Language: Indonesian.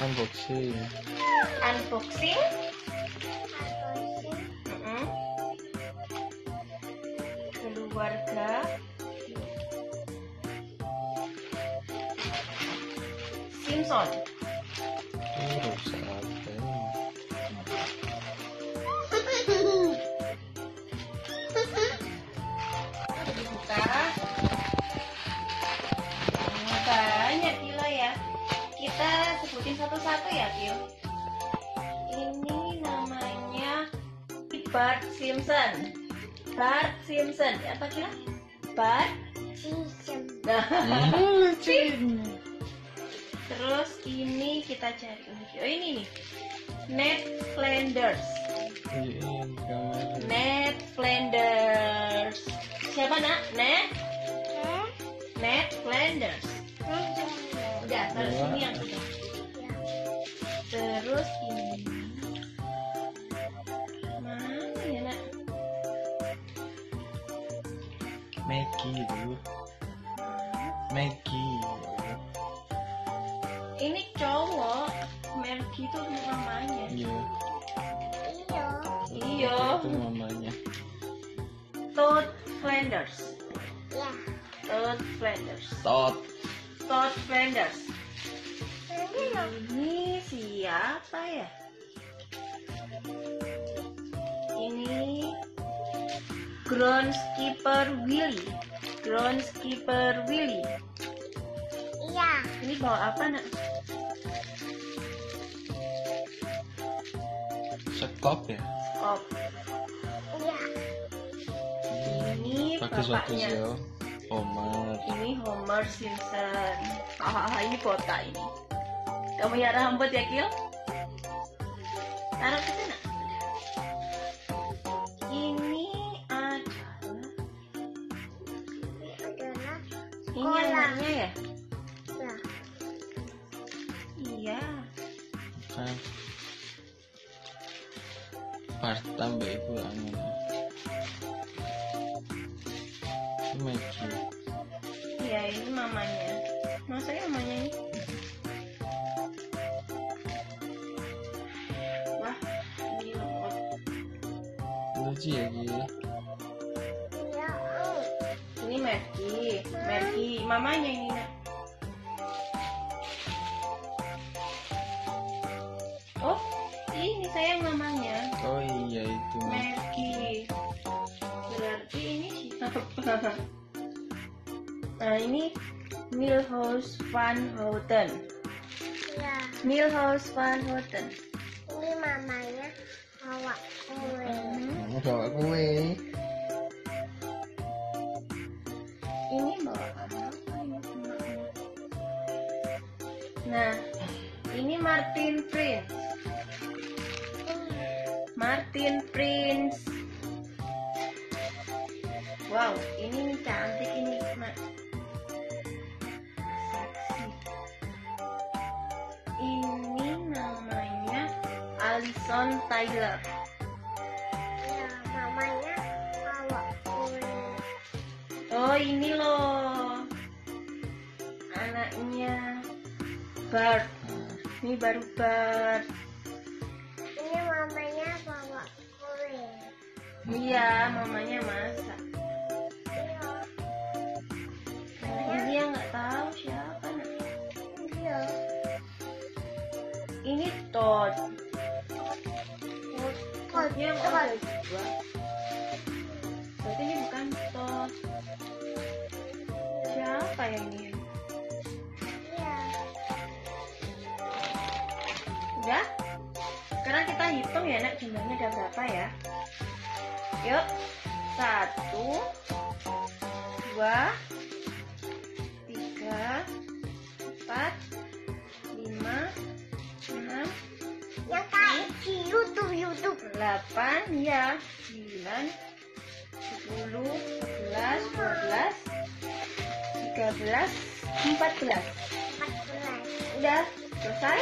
Unboxing. Unboxing. Keluarga. Simpson. Rusak satu-satu ya, Kil. Ini namanya Bart Simpson. Bart Simpson. Apa kira? Bart. Nah, terus ini kita cari. Oh ini nih. Ned Flanders. Iya. Ned Flanders. Siapa nak? Ned? Ned Flanders. Udah, terus Dua. ini yang. Terus ini. Mana ya nak? Maggie dulu. Maggie. Ini cowok. Merky itu namanya. Iya. Iya. Itu mamanya. Todd Flanders. Todd Flanders. Tot. Todd Flanders. Ini siapa ya? Ini groundskeeper Willy. Groundskeeper Willy. Ini bawa apa nak? Sekop ya. Skop. Ini Bagus-bagus bapaknya. ya. Homer. Ini Homer Simpson. Ah, ini kota ini. Kamu ya rambut ya, Kil? Taruh ke sana. Ini adalah ini Kolam. namanya ya? Iya. Kan. Parta mbak ibu angin. Iya, ini mamanya. Masanya mamanya Lucu ya Gi. Ini Merky, Merky, mamanya ini nak. Oh, ini sayang mamanya, Oh iya itu. Merky. Berarti ini siapa? Nah ini Milhouse Van Houten. Milhouse Van Houten. Ini mamanya bawa kue. Hmm, bawa kue. Ini bawa apa? Nah, ini Martin Prince. Martin Prince. Wow, ini cantik ini. Alison Tyler. Ya, mamanya bawa kue. Oh, ini loh. Anaknya Bart. Ini baru Bart. Ini mamanya bawa kue. Iya, mamanya masak. Iya, yang nggak tahu siapa. Iya. Ini Todd. Kok Toddnya Todd? ada dua. Berarti ini bukan Todd. Siapa yang ini? Iya. Udah? Sekarang kita hitung ya nak jumlahnya ada berapa ya? Yuk, satu, dua, 8 ya. 9 10 11 12 13 14 14 udah selesai?